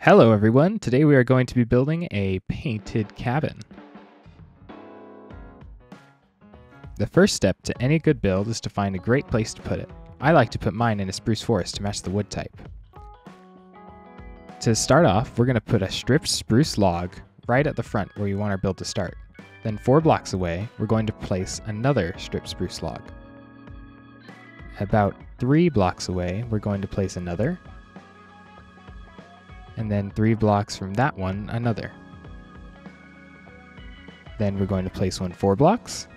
Hello everyone, today we are going to be building a painted cabin. The first step to any good build is to find a great place to put it. I like to put mine in a spruce forest to match the wood type. To start off, we're going to put a stripped spruce log right at the front where we want our build to start. Then four blocks away, we're going to place another stripped spruce log. About three blocks away, we're going to place another, and then three blocks from that one, another. Then we're going to place one four blocks,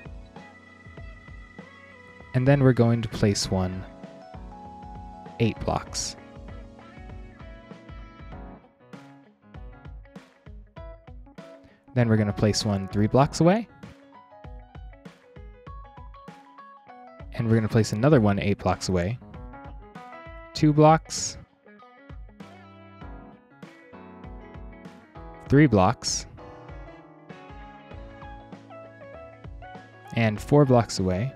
and then we're going to place one eight blocks. Then we're going to place one three blocks away. And we're going to place another one eight blocks away. Two blocks. Three blocks. And four blocks away.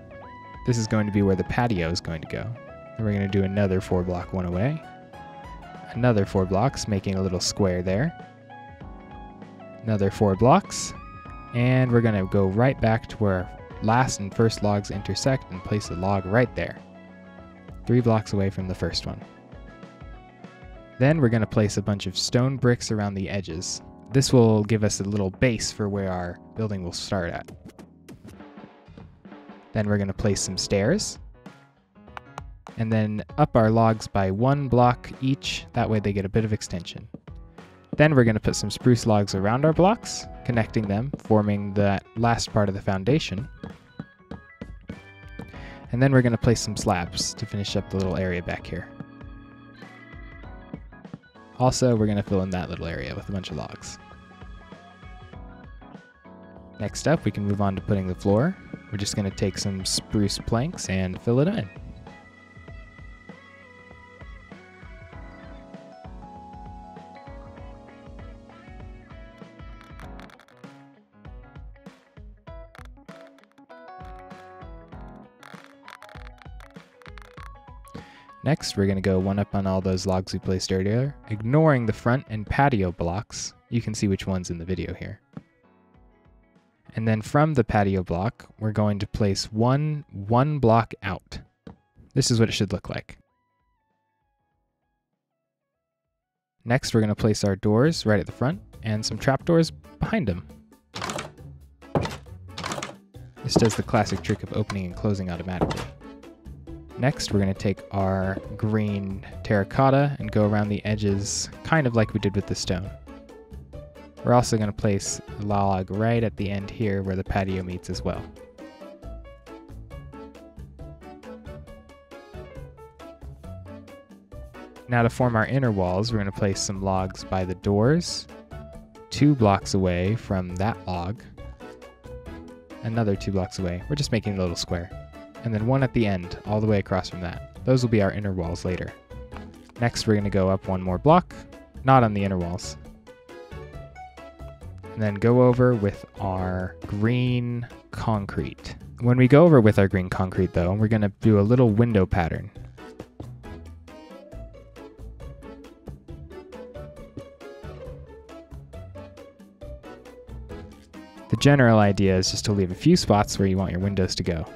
This is going to be where the patio is going to go. Then we're going to do another four block one away. Another four blocks, making a little square there. Another four blocks. And we're going to go right back to where last and first logs intersect and place a log right there. Three blocks away from the first one. Then we're going to place a bunch of stone bricks around the edges. This will give us a little base for where our building will start at. Then we're going to place some stairs. And then up our logs by one block each, that way they get a bit of extension. Then we're going to put some spruce logs around our blocks, connecting them, forming that last part of the foundation. And then we're going to place some slabs to finish up the little area back here. Also, we're going to fill in that little area with a bunch of logs. Next up, we can move on to putting the floor. We're just going to take some spruce planks and fill it in. Next, we're going to go one up on all those logs we placed earlier, ignoring the front and patio blocks. You can see which one's in the video here. And then from the patio block, we're going to place one one block out. This is what it should look like. Next, we're going to place our doors right at the front and some trapdoors behind them. This does the classic trick of opening and closing automatically. Next, we're going to take our green terracotta and go around the edges, kind of like we did with the stone. We're also going to place a log right at the end here where the patio meets as well. Now to form our inner walls, we're going to place some logs by the doors, two blocks away from that log, another two blocks away. We're just making a little square. And then one at the end, all the way across from that. Those will be our inner walls later. Next, we're going to go up one more block, not on the inner walls. And then go over with our green concrete. When we go over with our green concrete though, we're to do a little window pattern. The general idea is just to leave a few spots where you want your windows to go.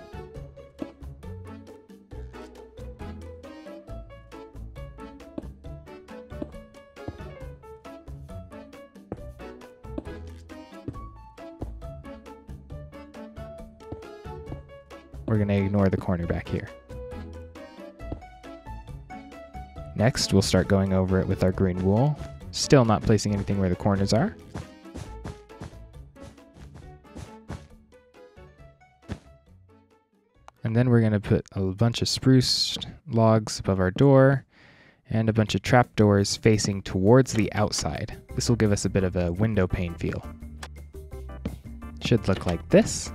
Ignore the corner back here. Next, we'll start going over it with our green wool, still not placing anything where the corners are. And then we're going to put a bunch of spruce logs above our door and a bunch of trapdoors facing towards the outside. This will give us a bit of a window pane feel. Should look like this.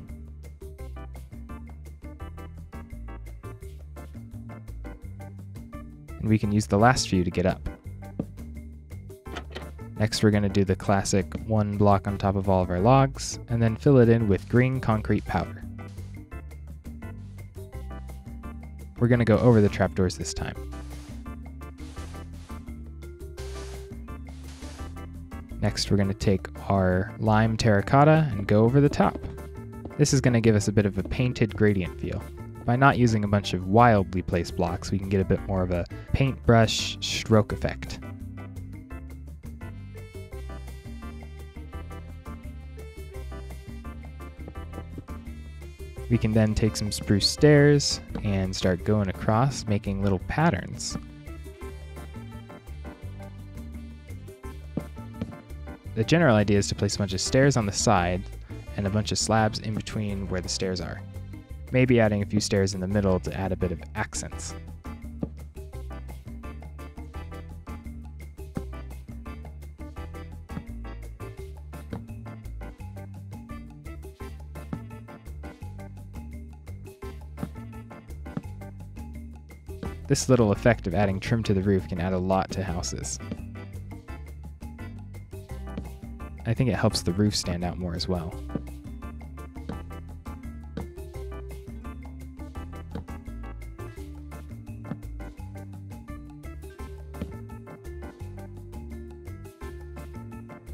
And we can use the last few to get up. Next, we're going to do the classic one block on top of all of our logs, and then fill it in with green concrete powder. We're going to go over the trapdoors this time. Next, we're going to take our lime terracotta and go over the top. This is going to give us a bit of a painted gradient feel. By not using a bunch of wildly placed blocks, we can get a bit more of a paintbrush stroke effect. We can then take some spruce stairs and start going across, making little patterns. The general idea is to place a bunch of stairs on the side and a bunch of slabs in between where the stairs are. Maybe adding a few stairs in the middle to add a bit of accents. This little effect of adding trim to the roof can add a lot to houses. I think it helps the roof stand out more as well.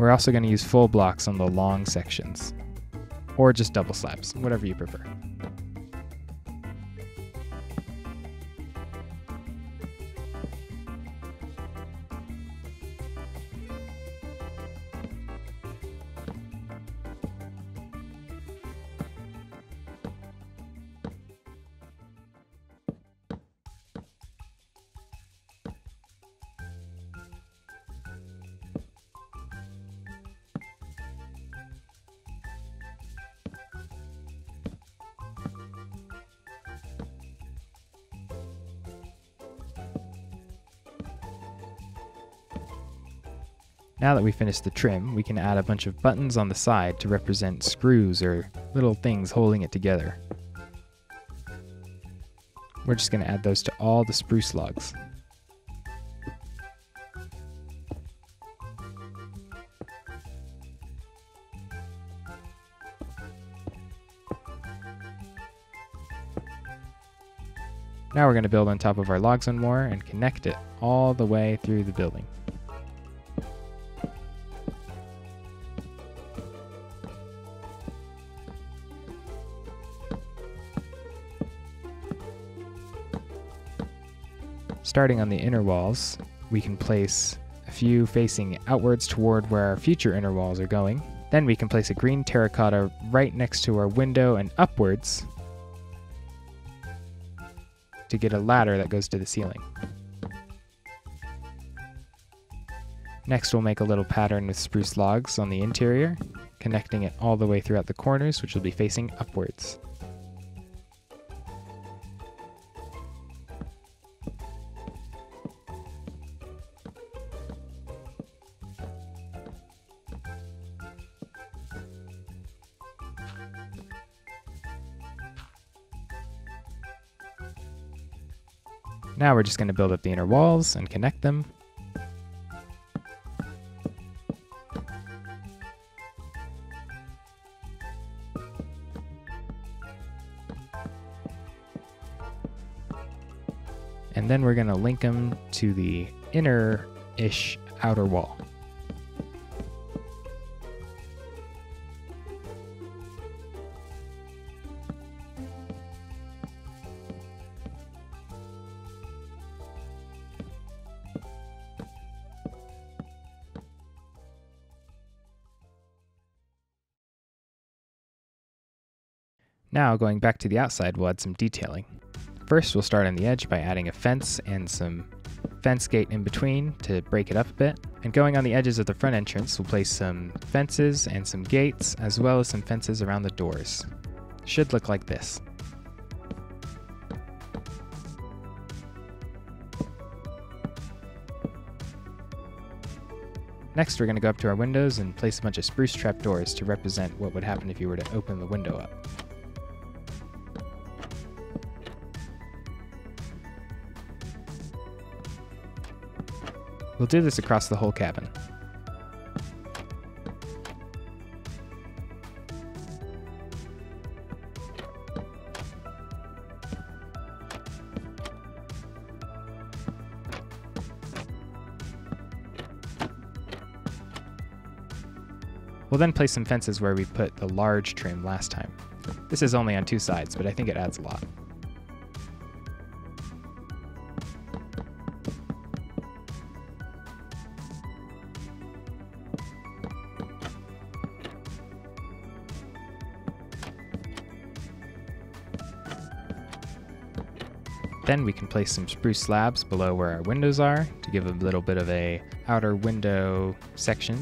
We're also going to use full blocks on the long sections, or just double slabs, whatever you prefer. Now that we finished the trim, we can add a bunch of buttons on the side to represent screws or little things holding it together. We're just going to add those to all the spruce logs. Now we're going to build on top of our logs one more and connect it all the way through the building. Starting on the inner walls, we can place a few facing outwards toward where our future inner walls are going. Then we can place a green terracotta right next to our window and upwards to get a ladder that goes to the ceiling. Next we'll make a little pattern with spruce logs on the interior, connecting it all the way throughout the corners which will be facing upwards. Now we're just going to build up the inner walls and connect them. And then we're going to link them to the inner-ish outer wall. Now, going back to the outside, we'll add some detailing. First, we'll start on the edge by adding a fence and some fence gate in between to break it up a bit. And going on the edges of the front entrance, we'll place some fences and some gates, as well as some fences around the doors. Should look like this. Next, we're going to go up to our windows and place a bunch of spruce trapdoors to represent what would happen if you were to open the window up. We'll do this across the whole cabin. We'll then place some fences where we put the large trim last time. This is only on two sides, but I think it adds a lot. Then we can place some spruce slabs below where our windows are to give a little bit of a outer window section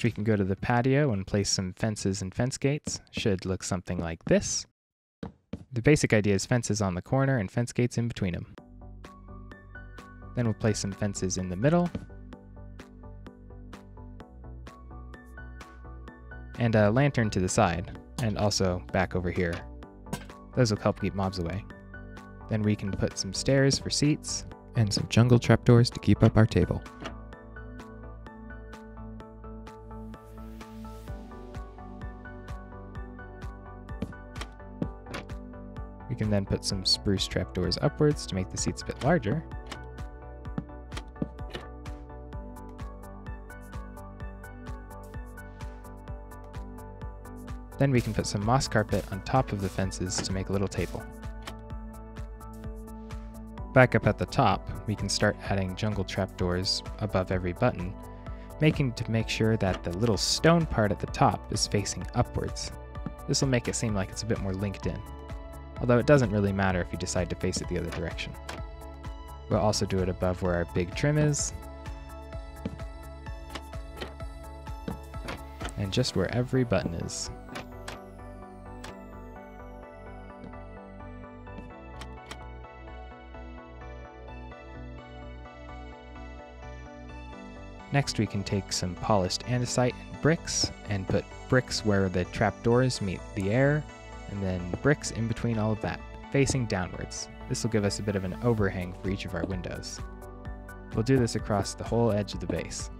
Next, we can go to the patio and place some fences and fence gates. Should look something like this. The basic idea is fences on the corner and fence gates in between them. Then we'll place some fences in the middle. And a lantern to the side, and also back over here. Those will help keep mobs away. Then we can put some stairs for seats, and some jungle trapdoors to keep up our table. Then put some spruce trapdoors upwards to make the seats a bit larger. Then we can put some moss carpet on top of the fences to make a little table. Back up at the top, we can start adding jungle trapdoors above every button, making to make sure that the little stone part at the top is facing upwards. This will make it seem like it's a bit more linked in although it doesn't really matter if you decide to face it the other direction. We'll also do it above where our big trim is, and just where every button is. Next we can take some polished andesite and bricks and put bricks where the trapdoors meet the air and then bricks in between all of that, facing downwards. This will give us a bit of an overhang for each of our windows. We'll do this across the whole edge of the base.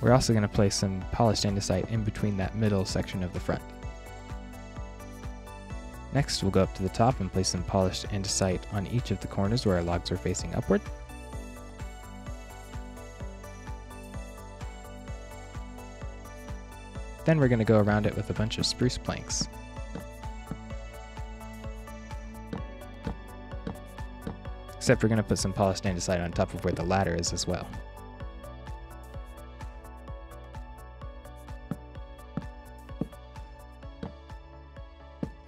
We're also going to place some polished andesite in between that middle section of the front. Next, we'll go up to the top and place some polished andesite on each of the corners where our logs are facing upward. Then we're going to go around it with a bunch of spruce planks. Except we're going to put some polished andesite on top of where the ladder is as well.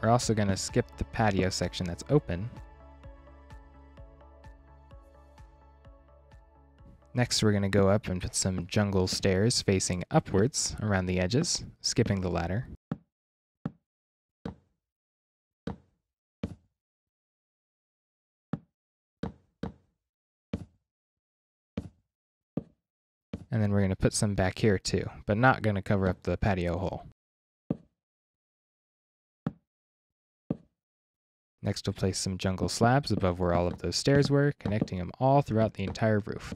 We're also going to skip the patio section that's open. Next, we're going to go up and put some jungle stairs facing upwards around the edges, skipping the ladder. And then we're going to put some back here too, but not going to cover up the patio hole. Next we'll place some jungle slabs above where all of those stairs were, connecting them all throughout the entire roof.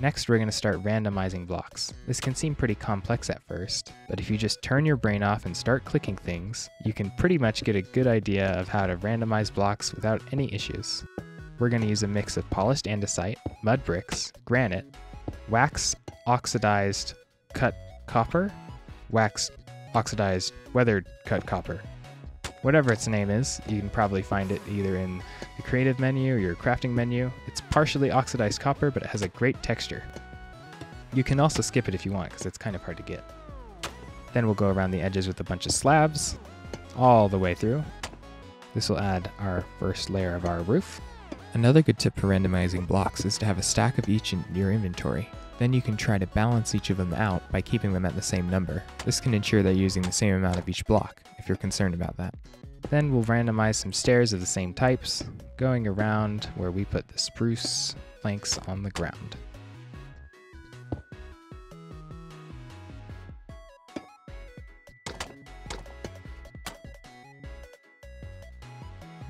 Next we're going to start randomizing blocks. This can seem pretty complex at first, but if you just turn your brain off and start clicking things, you can pretty much get a good idea of how to randomize blocks without any issues. We're going to use a mix of polished andesite, mud bricks, granite, wax oxidized cut copper, wax oxidized weathered cut copper, whatever its name is. You can probably find it either in the creative menu or your crafting menu. It's partially oxidized copper, but it has a great texture. You can also skip it if you want, because it's kind of hard to get. Then we'll go around the edges with a bunch of slabs, all the way through. This will add our first layer of our roof. Another good tip for randomizing blocks is to have a stack of each in your inventory. Then you can try to balance each of them out by keeping them at the same number. This can ensure they're using the same amount of each block, if you're concerned about that. Then we'll randomize some stairs of the same types, going around where we put the spruce planks on the ground.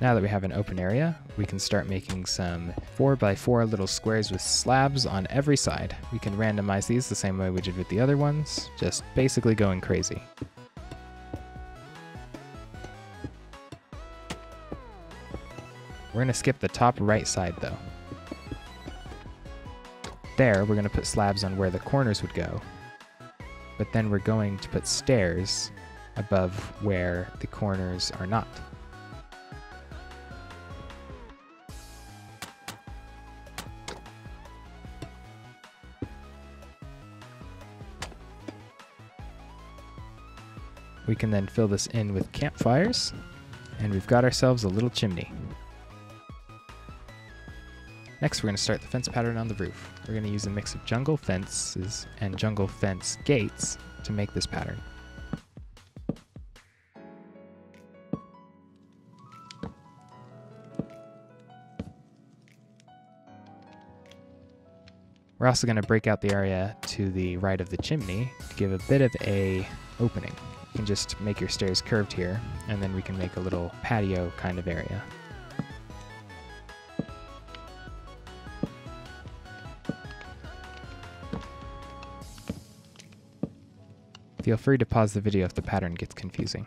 Now that we have an open area, we can start making some 4x4 little squares with slabs on every side. We can randomize these the same way we did with the other ones, just basically going crazy. We're going to skip the top right side though. There, we're going to put slabs on where the corners would go. But then we're going to put stairs above where the corners are not. We can then fill this in with campfires, and we've got ourselves a little chimney. Next, we're going to start the fence pattern on the roof. We're going to use a mix of jungle fences and jungle fence gates to make this pattern. We're also going to break out the area to the right of the chimney to give a bit of a opening. You can just make your stairs curved here, and then we can make a little patio kind of area. Feel free to pause the video if the pattern gets confusing.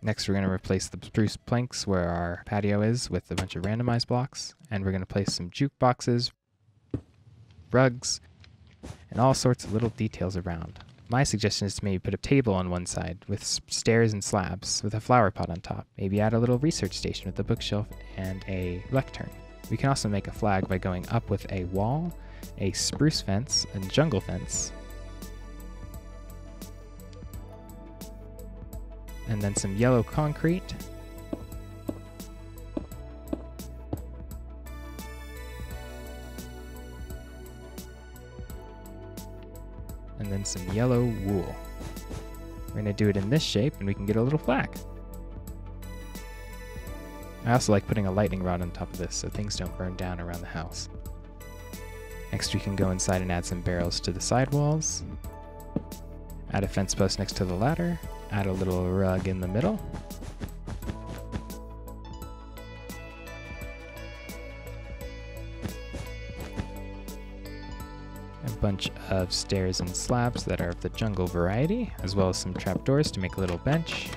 Next, we're going to replace the spruce planks where our patio is with a bunch of randomized blocks. And we're going to place some jukeboxes, rugs, and all sorts of little details around. My suggestion is to maybe put a table on one side with stairs and slabs with a flower pot on top. Maybe add a little research station with a bookshelf and a lectern. We can also make a flag by going up with a wall, a spruce fence, a jungle fence, and then some yellow concrete. Yellow wool. We're to do it in this shape and we can get a little flag. I also like putting a lightning rod on top of this so things don't burn down around the house. Next we can go inside and add some barrels to the side walls. Add a fence post next to the ladder. Add a little rug in the middle. Bunch of stairs and slabs that are of the jungle variety, as well as some trapdoors to make a little bench.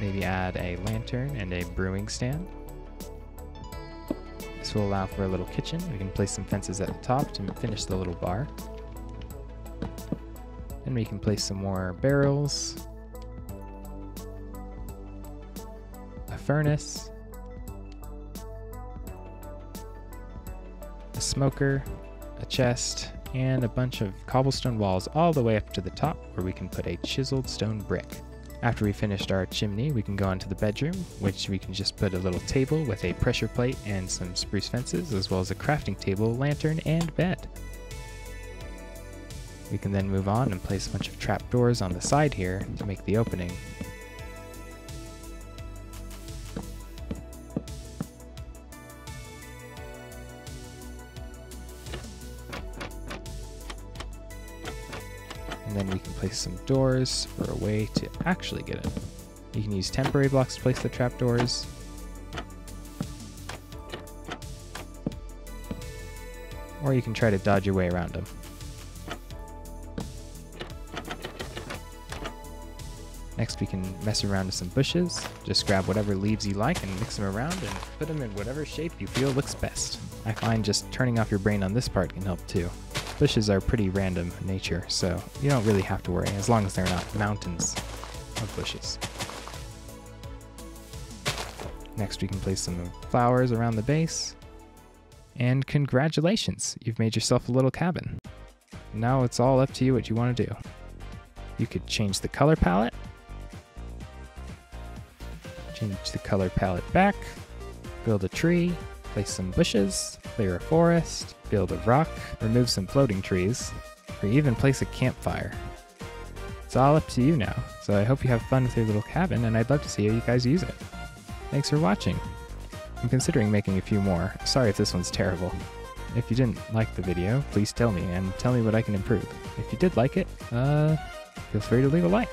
Maybe add a lantern and a brewing stand. This will allow for a little kitchen. We can place some fences at the top to finish the little bar. And we can place some more barrels, a furnace, a smoker, a chest, and a bunch of cobblestone walls all the way up to the top where we can put a chiseled stone brick. After we finished our chimney, we can go into the bedroom, which we can just put a little table with a pressure plate and some spruce fences, as well as a crafting table, lantern, and bed. We can then move on and place a bunch of trapdoors on the side here to make the opening. Can place some doors for a way to actually get in. You can use temporary blocks to place the trapdoors. Or you can try to dodge your way around them. Next, we can mess around with some bushes. Just grab whatever leaves you like and mix them around and put them in whatever shape you feel looks best. I find just turning off your brain on this part can help too. Bushes are pretty random in nature, so you don't really have to worry as long as they're not mountains of bushes. Next, we can place some flowers around the base. And congratulations, you've made yourself a little cabin. Now it's all up to you what you want to do. You could change the color palette Change the color palette back, build a tree, place some bushes, clear a forest, build a rock, remove some floating trees, or even place a campfire. It's all up to you now, so I hope you have fun with your little cabin, and I'd love to see how you guys use it. Thanks for watching. I'm considering making a few more. Sorry if this one's terrible. If you didn't like the video, please tell me, and tell me what I can improve. If you did like it, uh, feel free to leave a like.